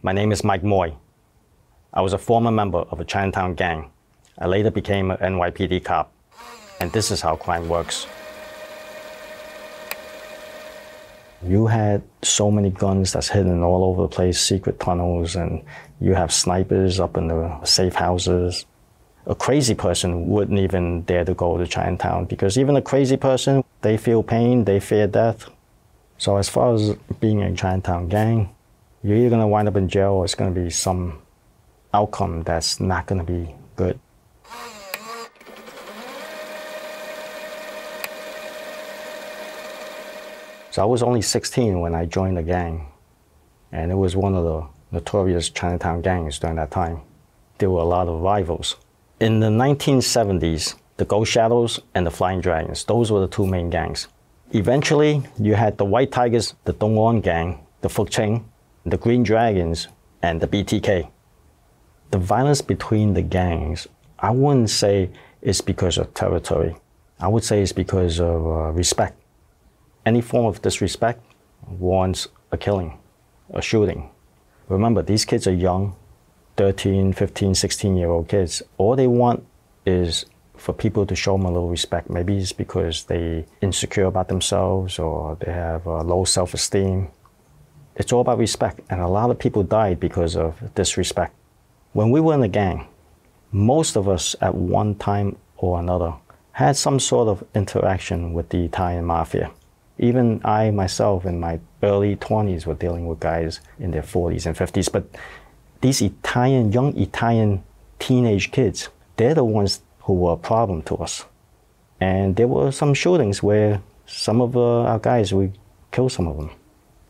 My name is Mike Moy. I was a former member of a Chinatown gang. I later became an NYPD cop. And this is how crime works. You had so many guns that's hidden all over the place, secret tunnels, and you have snipers up in the safe houses. A crazy person wouldn't even dare to go to Chinatown because even a crazy person, they feel pain, they fear death. So as far as being a Chinatown gang, you're either going to wind up in jail or it's going to be some outcome that's not going to be good. So I was only 16 when I joined the gang, and it was one of the notorious Chinatown gangs during that time. There were a lot of rivals. In the 1970s, the Ghost Shadows and the Flying Dragons, those were the two main gangs. Eventually, you had the White Tigers, the Tung On gang, the Fuk Ching, the Green Dragons, and the BTK. The violence between the gangs, I wouldn't say it's because of territory. I would say it's because of uh, respect. Any form of disrespect warrants a killing, a shooting. Remember, these kids are young, 13, 15, 16 year old kids. All they want is for people to show them a little respect. Maybe it's because they insecure about themselves or they have a low self-esteem. It's all about respect, and a lot of people died because of disrespect. When we were in the gang, most of us at one time or another had some sort of interaction with the Italian mafia. Even I myself in my early 20s were dealing with guys in their 40s and 50s, but these Italian, young Italian teenage kids, they're the ones who were a problem to us. And there were some shootings where some of uh, our guys, we killed some of them.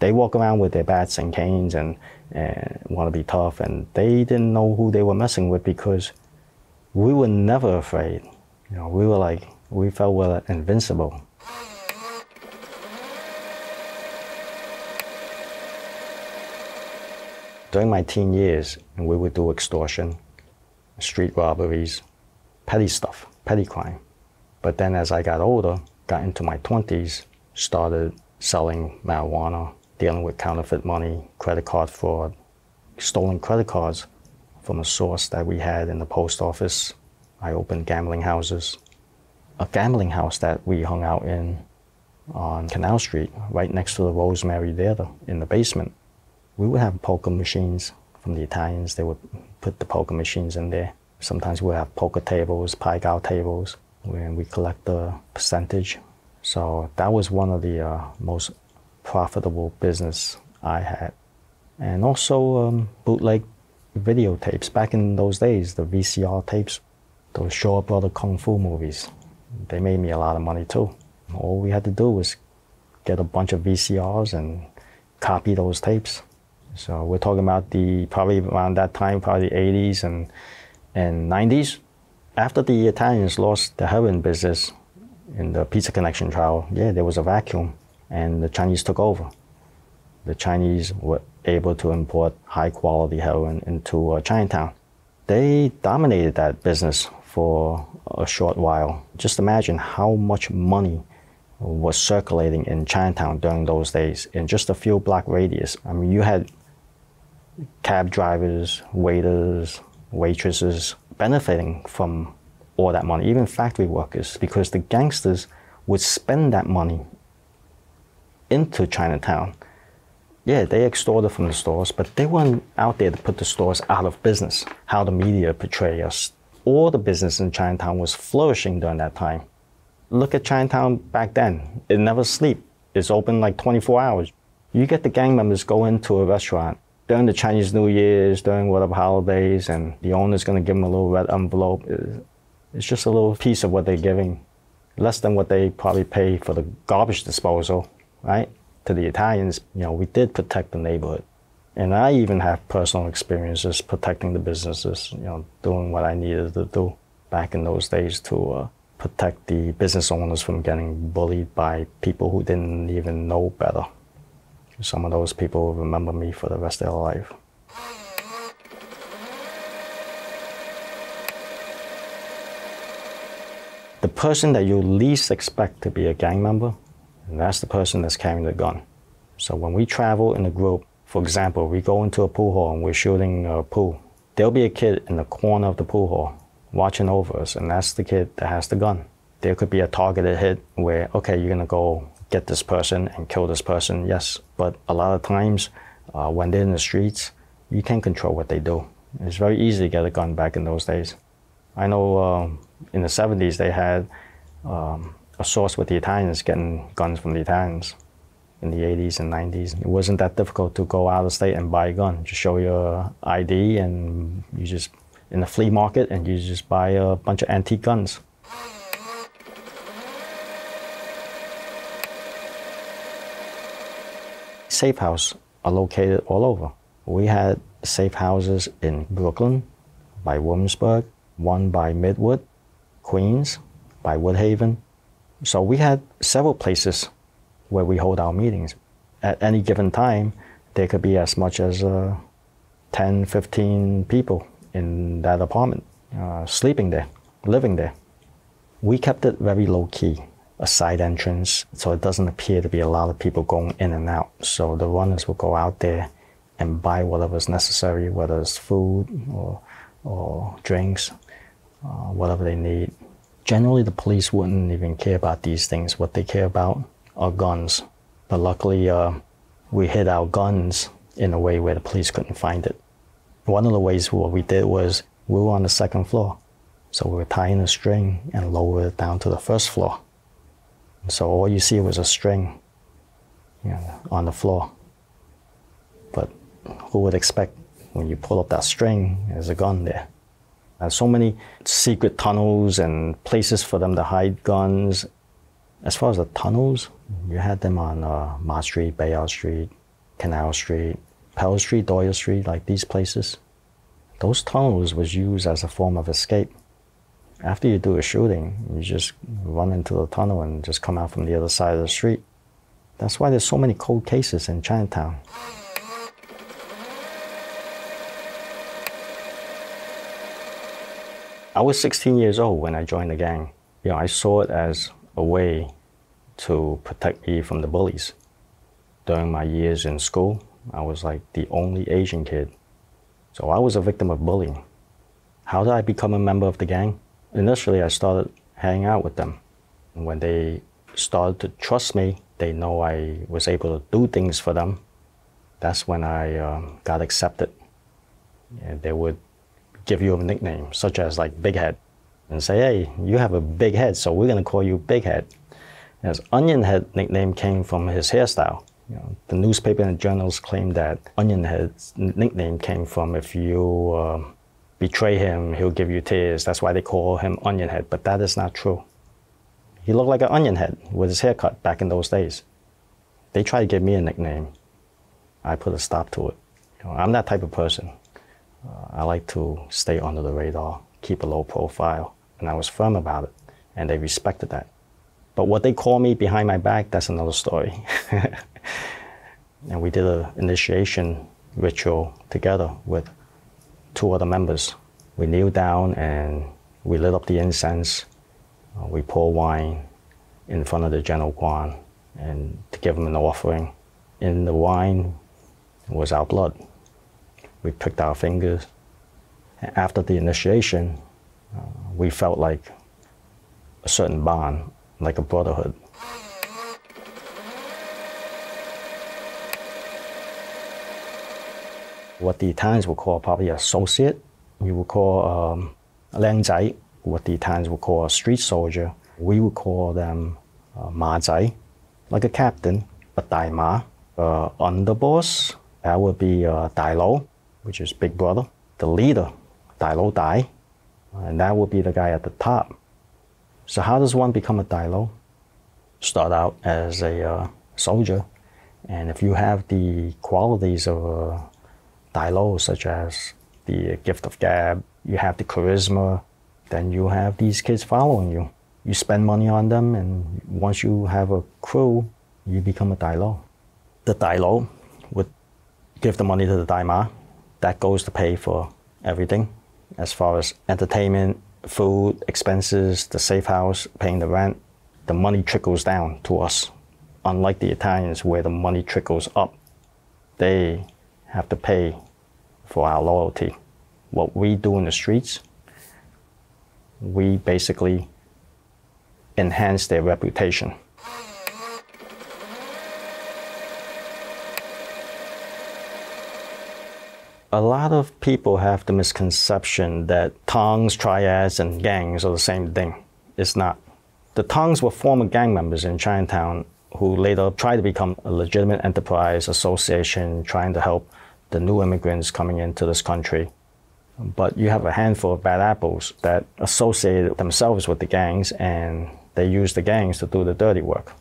They walk around with their bats and canes and, and want to be tough, and they didn't know who they were messing with because we were never afraid. You know, we were like, we felt we were invincible. During my teen years, we would do extortion, street robberies, petty stuff, petty crime. But then as I got older, got into my 20s, started selling marijuana, dealing with counterfeit money, credit card fraud, stolen credit cards from a source that we had in the post office. I opened gambling houses. A gambling house that we hung out in on Canal Street, right next to the Rosemary Theater in the basement. We would have poker machines from the Italians. They would put the poker machines in there. Sometimes we have poker tables, pai gow tables, where we collect the percentage. So that was one of the uh, most profitable business I had. And also um, bootleg videotapes. Back in those days, the VCR tapes, those Shaw Brother Kung Fu movies, they made me a lot of money too. All we had to do was get a bunch of VCRs and copy those tapes. So we're talking about the probably around that time, probably the 80s and and 90s. After the Italians lost the heroin business in the Pizza Connection trial, yeah, there was a vacuum, and the Chinese took over. The Chinese were able to import high quality heroin into uh, Chinatown. They dominated that business for a short while. Just imagine how much money was circulating in Chinatown during those days in just a few block radius. I mean, you had cab drivers, waiters, waitresses benefiting from all that money, even factory workers, because the gangsters would spend that money into Chinatown. Yeah, they extorted from the stores, but they weren't out there to put the stores out of business. How the media portray us. All the business in Chinatown was flourishing during that time. Look at Chinatown back then. It never sleep. It's open like 24 hours. You get the gang members go into a restaurant during the Chinese New Year's, during whatever holidays, and the owner's going to give them a little red envelope. It's just a little piece of what they're giving, less than what they probably pay for the garbage disposal, right? To the Italians, you know, we did protect the neighborhood. And I even have personal experiences protecting the businesses, you know, doing what I needed to do back in those days to uh, protect the business owners from getting bullied by people who didn't even know better. Some of those people will remember me for the rest of their life. The person that you least expect to be a gang member, that's the person that's carrying the gun. So when we travel in a group, For example, we go into a pool hall and we're shooting a pool. There'll be a kid in the corner of the pool hall watching over us, and that's the kid that has the gun. There could be a targeted hit where, okay, you're gonna go get this person and kill this person, yes, but a lot of times uh, when they're in the streets, you can't control what they do. It's very easy to get a gun back in those days. I know uh, in the 70s they had um, a source with the Italians getting guns from the Italians in the 80s and 90s. It wasn't that difficult to go out of state and buy a gun. Just show your ID and you just in the flea market and you just buy a bunch of antique guns. Safe house are located all over. We had safe houses in Brooklyn, by Williamsburg, one by Midwood, Queens, by Woodhaven. So we had several places where we hold our meetings. At any given time, there could be as much as uh, 10, 15 people in that apartment, uh, sleeping there, living there. We kept it very low key, a side entrance, so it doesn't appear to be a lot of people going in and out. So the runners will go out there and buy whatever is necessary, whether it's food or, or drinks, uh, whatever they need. Generally, the police wouldn't even care about these things. What they care about are guns. But luckily, uh, we hid our guns in a way where the police couldn't find it. One of the ways what we did was we were on the second floor. So we were tying a string and lower it down to the first floor. So all you see was a string you know, on the floor. But who would expect when you pull up that string, there's a gun there? There's so many secret tunnels and places for them to hide guns. As far as the tunnels, you had them on uh, Street, Bayard Street, Canal Street, Pell Street, Doyer Street, like these places. Those tunnels was used as a form of escape. After you do a shooting, you just run into the tunnel and just come out from the other side of the street. That's why there's so many cold cases in Chinatown. I was 16 years old when I joined the gang. You know, I saw it as a way to protect me from the bullies. During my years in school, I was like the only Asian kid. So I was a victim of bullying. How did I become a member of the gang? Initially, I started hanging out with them. When they started to trust me, they know I was able to do things for them. That's when I um, got accepted. And they would give you a nickname, such as like Big Head, and say, hey, you have a big head, so we're going to call you Big Head. His Onion Head nickname came from his hairstyle. You know, the newspaper and journals claim that Onion Head's nickname came from if you uh, betray him, he'll give you tears. That's why they call him Onion Head, but that is not true. He looked like an onion head with his haircut back in those days. They tried to give me a nickname. I put a stop to it. You know, I'm that type of person. Uh, I like to stay under the radar, keep a low profile, and I was firm about it, and they respected that. But what they call me behind my back, that's another story. and we did an initiation ritual together with two other members. We kneeled down and we lit up the incense. Uh, we poured wine in front of the General Kwan and to give him an offering. In the wine was our blood we picked our fingers. After the initiation, uh, we felt like a certain bond, like a brotherhood. What the Italians would call probably associate, we would call um, lengzai, what the Italians would call a street soldier. We would call them uh, mazai, like a captain, a daima, uh, underboss, that would be uh, dailo, which is Big Brother, the leader, Dai Lo Dai, and that would be the guy at the top. So how does one become a Dai Lo? Start out as a uh, soldier, and if you have the qualities of a Dai Lo, such as the gift of gab, you have the charisma, then you have these kids following you. You spend money on them, and once you have a crew, you become a Dai Lo. The Dai Lo would give the money to the Daima, that goes to pay for everything as far as entertainment, food, expenses, the safe house, paying the rent. The money trickles down to us. Unlike the Italians, where the money trickles up, they have to pay for our loyalty. What we do in the streets, we basically enhance their reputation. A lot of people have the misconception that tongs, triads, and gangs are the same thing. It's not. The tongs were former gang members in Chinatown who later tried to become a legitimate enterprise association trying to help the new immigrants coming into this country. But you have a handful of bad apples that associate themselves with the gangs and they use the gangs to do the dirty work.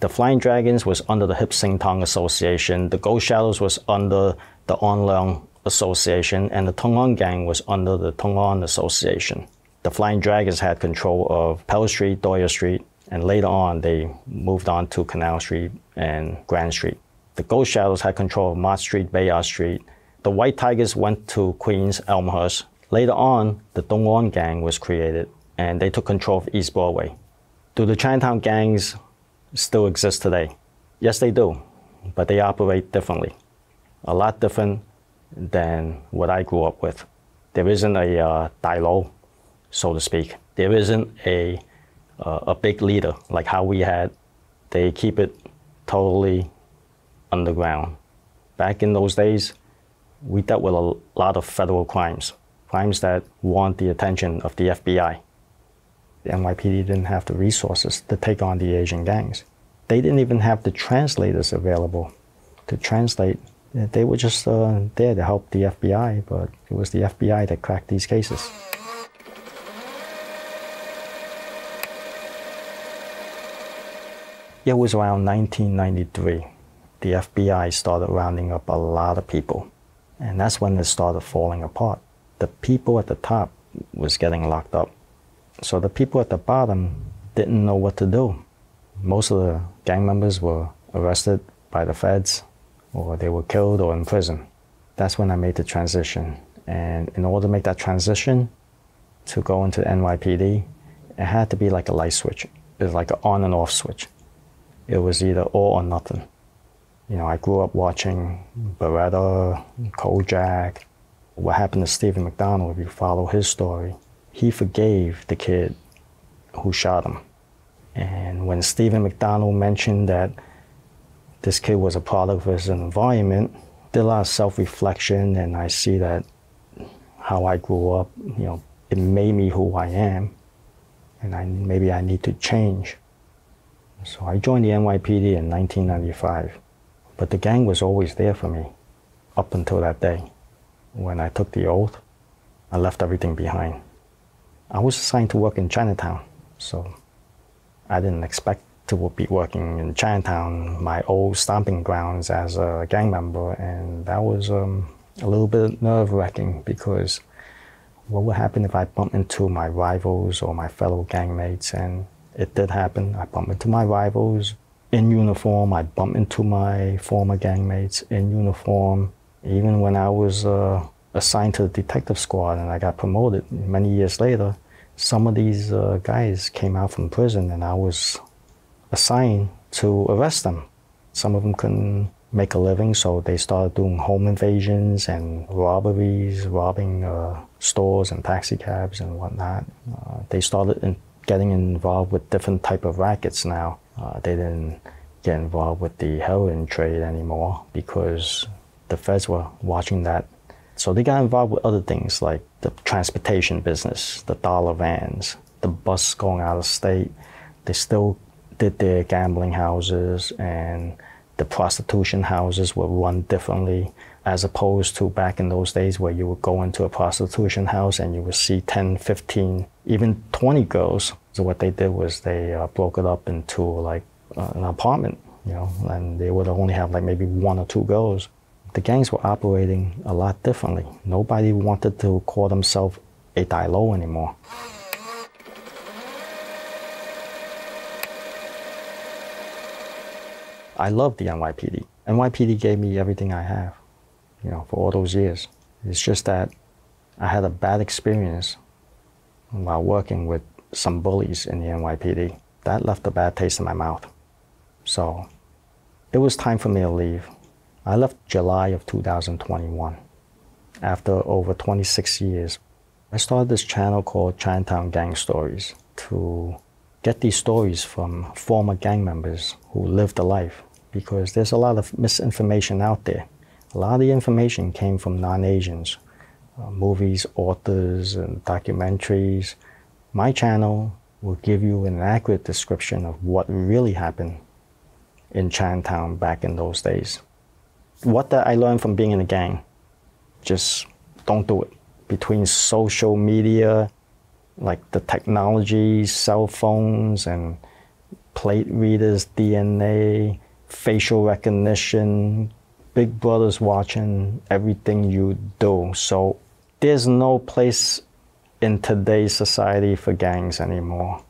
The Flying Dragons was under the Hip Sing Tong Association, the Ghost Shadows was under the On Leong Association, and the Tung On Gang was under the Tung On Association. The Flying Dragons had control of Pell Street, Doyer Street, and later on they moved on to Canal Street and Grand Street. The Ghost Shadows had control of Mott Street, Bayard Street. The White Tigers went to Queens, Elmhurst. Later on, the Tung On Gang was created, and they took control of East Broadway. Do the Chinatown gangs still exist today? Yes, they do, but they operate differently. A lot different than what I grew up with. There isn't a uh, Dai so to speak. There isn't a, uh, a big leader like how we had. They keep it totally underground. Back in those days, we dealt with a lot of federal crimes, crimes that want the attention of the FBI the NYPD didn't have the resources to take on the Asian gangs. They didn't even have the translators available to translate. They were just uh, there to help the FBI, but it was the FBI that cracked these cases. It was around 1993. The FBI started rounding up a lot of people, and that's when it started falling apart. The people at the top was getting locked up so the people at the bottom didn't know what to do. Most of the gang members were arrested by the feds, or they were killed or in prison. That's when I made the transition. And in order to make that transition to go into the NYPD, it had to be like a light switch. It was like an on and off switch. It was either all or nothing. You know, I grew up watching Baretta, Kojak. What happened to Steven McDonald, if you follow his story, he forgave the kid who shot him. And when Steven McDonald mentioned that this kid was a product of his environment, did a lot of self-reflection, and I see that how I grew up, you know, it made me who I am, and I, maybe I need to change. So I joined the NYPD in 1995, but the gang was always there for me up until that day. When I took the oath, I left everything behind. I was assigned to work in Chinatown, so I didn't expect to be working in Chinatown, my old stomping grounds as a gang member, and that was um, a little bit nerve wracking because what would happen if I bumped into my rivals or my fellow gangmates? And it did happen. I bumped into my rivals in uniform. I bumped into my former gangmates in uniform. Even when I was uh, assigned to the detective squad and I got promoted many years later, some of these uh, guys came out from prison and I was assigned to arrest them. Some of them couldn't make a living, so they started doing home invasions and robberies, robbing uh, stores and taxi cabs and whatnot. Uh, they started in getting involved with different type of rackets now. Uh, they didn't get involved with the heroin trade anymore because the feds were watching that so they got involved with other things like the transportation business, the dollar vans, the bus going out of state. They still did their gambling houses and the prostitution houses were run differently as opposed to back in those days where you would go into a prostitution house and you would see 10, 15, even 20 girls. So what they did was they uh, broke it up into like uh, an apartment, you know, and they would only have like maybe one or two girls the gangs were operating a lot differently. Nobody wanted to call themselves a Tai Lo anymore. I love the NYPD. NYPD gave me everything I have, you know, for all those years. It's just that I had a bad experience while working with some bullies in the NYPD. That left a bad taste in my mouth. So it was time for me to leave I left July of 2021 after over 26 years. I started this channel called Chinatown Gang Stories to get these stories from former gang members who lived the life because there's a lot of misinformation out there. A lot of the information came from non Asians, uh, movies, authors, and documentaries. My channel will give you an accurate description of what really happened in Chinatown back in those days. What that I learned from being in a gang, just don't do it. Between social media, like the technology, cell phones, and plate readers, DNA, facial recognition, big brother's watching everything you do. So there's no place in today's society for gangs anymore.